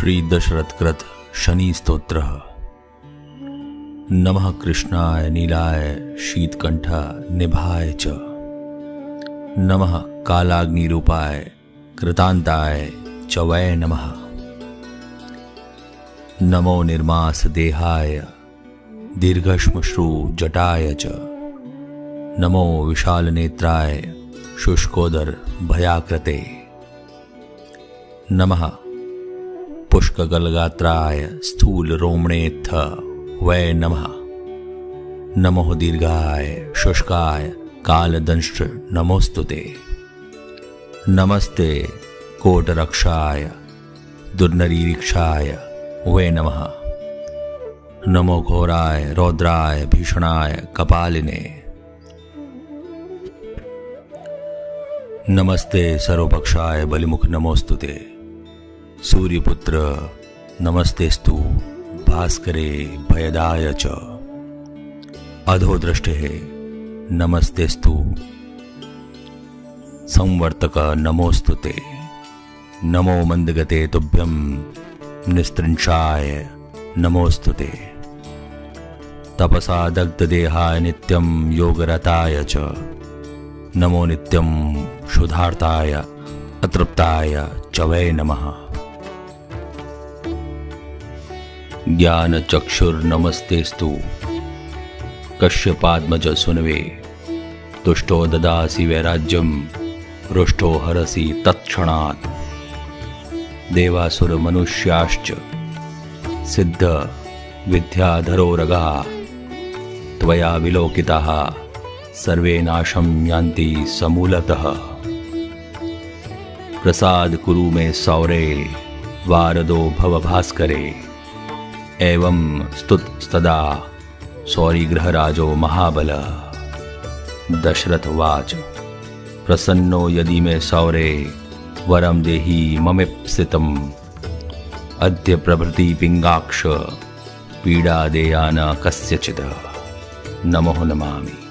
श्री दशरथकृत शनि स्तोत्र। नमः कृष्णाय नीलाय शीतकंठ निभाय च। नमः कालाग्निरूपाय कृतांताय च वै नमः। नमो निर्मास देहाय दीर्घश्मश्रु जटाय च। नमो विशाल नेत्राय शुष्कोदर भयाकृते नमः पुष्कगलगात्राय स्थूल रोमणेत्थ वै नमः। नमो दीर्घाय शुष्काय कालदंष्ट नमोस्तुते नमस्ते कोटरक्षाय दुर्नरीक्षाय वै नमः। नमो घोराय रौद्राय भीषणाय कपालिने। नमस्ते सर्वपक्षाय बलिमुख नमोस्तुते सूर्यपुत्र, नमस्तेस्तु, भास्करे, भयदाय च। अधोदृष्टे, नमस्तेस्तु। संवर्तक नमोस्तुते नमो मंदगते तुभ्यं निस्त्रिंशाय नमोस्तुते तपसा दग्धदेहाय नित्यं, योगरताय च। नमो नित्यं शुद्धार्ताय अतृप्ताय च वै नमः। ज्ञान चक्षुर्नमस्तेस्तु कश्यपात्मज सुनवे तुष्टो ददासि वैराज्यम रुष्टो हरसि तत्क्षणात्। देवासुरमनुष्याश्च, सिद्ध विद्याधरोरगा त्वया विलोकिताः, सर्वे नाशं यान्ति समूलतः। प्रसाद कुरु मे सौरे, वारदो भवभास्करे एवं स्तुत स्तदा सौरीग्रहराजो महाबल। दशरथवाच प्रसन्नो यदि मे सौरे वरम देहि ममिप्सितम्। अद्य प्रभृति पिङ्गाक्ष, पीडा देया न कस्यचित्। नमो नमामि।